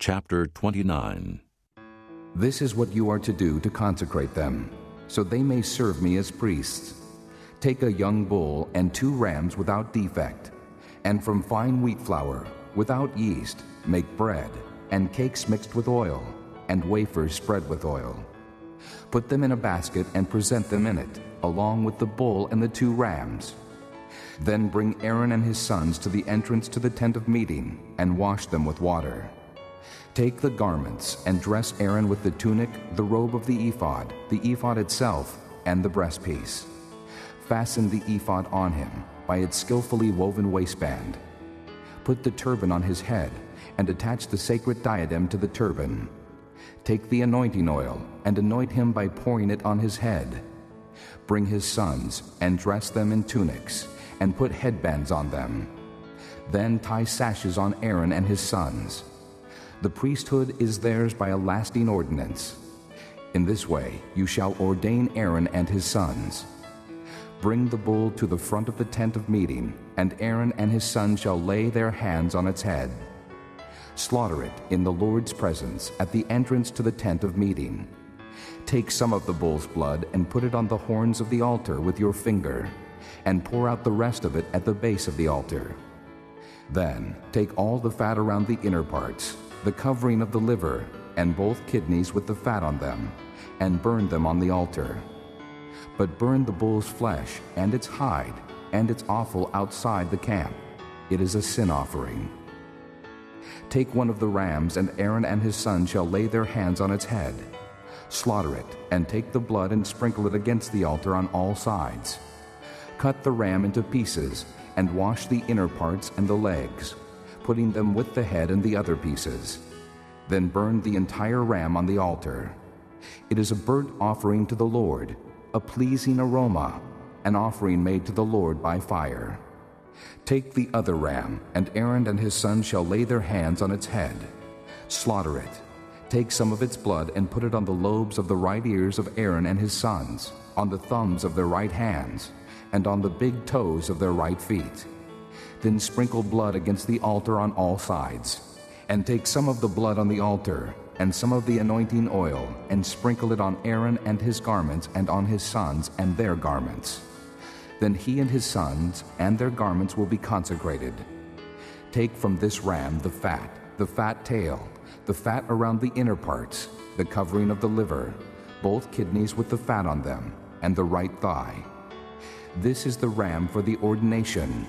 Chapter 29 This is what you are to do to consecrate them, so they may serve me as priests. Take a young bull and two rams without defect, and from fine wheat flour, without yeast, make bread, and cakes mixed with oil, and wafers spread with oil. Put them in a basket and present them in it, along with the bull and the two rams. Then bring Aaron and his sons to the entrance to the tent of meeting, and wash them with water. Take the garments and dress Aaron with the tunic, the robe of the ephod, the ephod itself, and the breastpiece. Fasten the ephod on him by its skillfully woven waistband. Put the turban on his head and attach the sacred diadem to the turban. Take the anointing oil and anoint him by pouring it on his head. Bring his sons and dress them in tunics and put headbands on them. Then tie sashes on Aaron and his sons the priesthood is theirs by a lasting ordinance. In this way you shall ordain Aaron and his sons. Bring the bull to the front of the tent of meeting, and Aaron and his sons shall lay their hands on its head. Slaughter it in the Lord's presence at the entrance to the tent of meeting. Take some of the bull's blood and put it on the horns of the altar with your finger, and pour out the rest of it at the base of the altar. Then take all the fat around the inner parts the covering of the liver, and both kidneys with the fat on them, and burn them on the altar. But burn the bull's flesh and its hide and its offal outside the camp. It is a sin offering. Take one of the rams, and Aaron and his sons shall lay their hands on its head. Slaughter it, and take the blood and sprinkle it against the altar on all sides. Cut the ram into pieces, and wash the inner parts and the legs putting them with the head and the other pieces. Then burn the entire ram on the altar. It is a burnt offering to the Lord, a pleasing aroma, an offering made to the Lord by fire. Take the other ram, and Aaron and his sons shall lay their hands on its head. Slaughter it. Take some of its blood and put it on the lobes of the right ears of Aaron and his sons, on the thumbs of their right hands, and on the big toes of their right feet then sprinkle blood against the altar on all sides. And take some of the blood on the altar, and some of the anointing oil, and sprinkle it on Aaron and his garments, and on his sons and their garments. Then he and his sons and their garments will be consecrated. Take from this ram the fat, the fat tail, the fat around the inner parts, the covering of the liver, both kidneys with the fat on them, and the right thigh. This is the ram for the ordination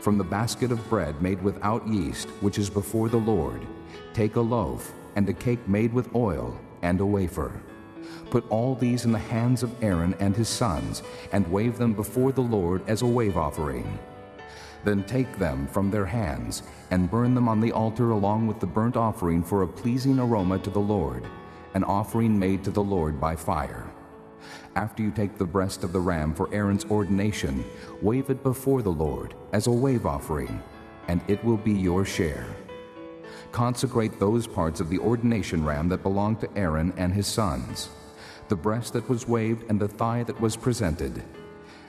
from the basket of bread made without yeast, which is before the Lord, take a loaf, and a cake made with oil, and a wafer. Put all these in the hands of Aaron and his sons, and wave them before the Lord as a wave offering. Then take them from their hands, and burn them on the altar along with the burnt offering for a pleasing aroma to the Lord, an offering made to the Lord by fire. After you take the breast of the ram for Aaron's ordination, wave it before the Lord as a wave offering, and it will be your share. Consecrate those parts of the ordination ram that belong to Aaron and his sons, the breast that was waved and the thigh that was presented.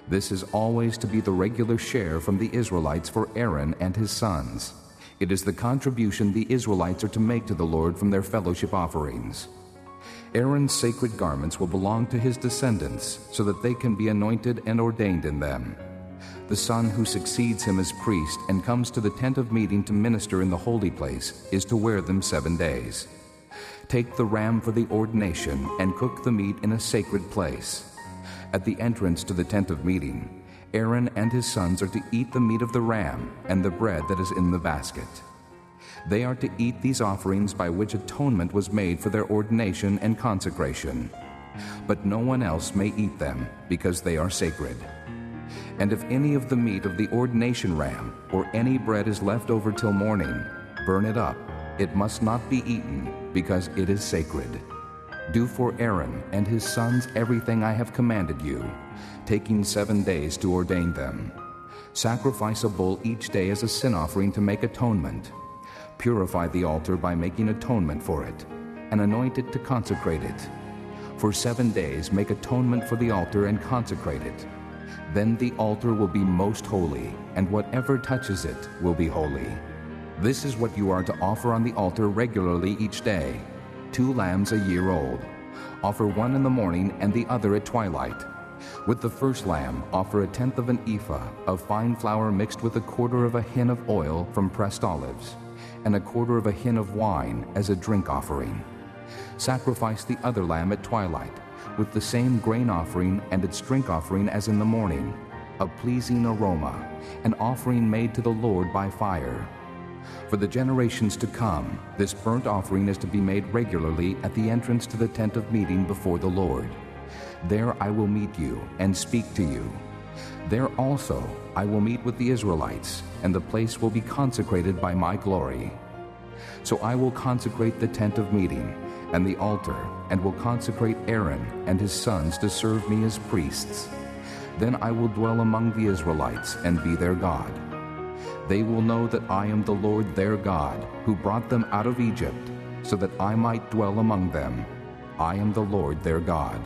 This is always to be the regular share from the Israelites for Aaron and his sons. It is the contribution the Israelites are to make to the Lord from their fellowship offerings. Aaron's sacred garments will belong to his descendants, so that they can be anointed and ordained in them. The son who succeeds him as priest and comes to the tent of meeting to minister in the holy place is to wear them seven days. Take the ram for the ordination and cook the meat in a sacred place. At the entrance to the tent of meeting, Aaron and his sons are to eat the meat of the ram and the bread that is in the basket. They are to eat these offerings by which atonement was made for their ordination and consecration. But no one else may eat them, because they are sacred. And if any of the meat of the ordination ram or any bread is left over till morning, burn it up. It must not be eaten, because it is sacred. Do for Aaron and his sons everything I have commanded you, taking seven days to ordain them. Sacrifice a bull each day as a sin offering to make atonement Purify the altar by making atonement for it, and anoint it to consecrate it. For seven days make atonement for the altar and consecrate it. Then the altar will be most holy, and whatever touches it will be holy. This is what you are to offer on the altar regularly each day two lambs a year old. Offer one in the morning and the other at twilight. With the first lamb, offer a tenth of an ephah of fine flour mixed with a quarter of a hin of oil from pressed olives, and a quarter of a hin of wine as a drink offering. Sacrifice the other lamb at twilight, with the same grain offering and its drink offering as in the morning, a pleasing aroma, an offering made to the Lord by fire. For the generations to come, this burnt offering is to be made regularly at the entrance to the tent of meeting before the Lord. There I will meet you and speak to you. There also I will meet with the Israelites, and the place will be consecrated by my glory. So I will consecrate the tent of meeting and the altar, and will consecrate Aaron and his sons to serve me as priests. Then I will dwell among the Israelites and be their God. They will know that I am the Lord their God, who brought them out of Egypt, so that I might dwell among them. I am the Lord their God.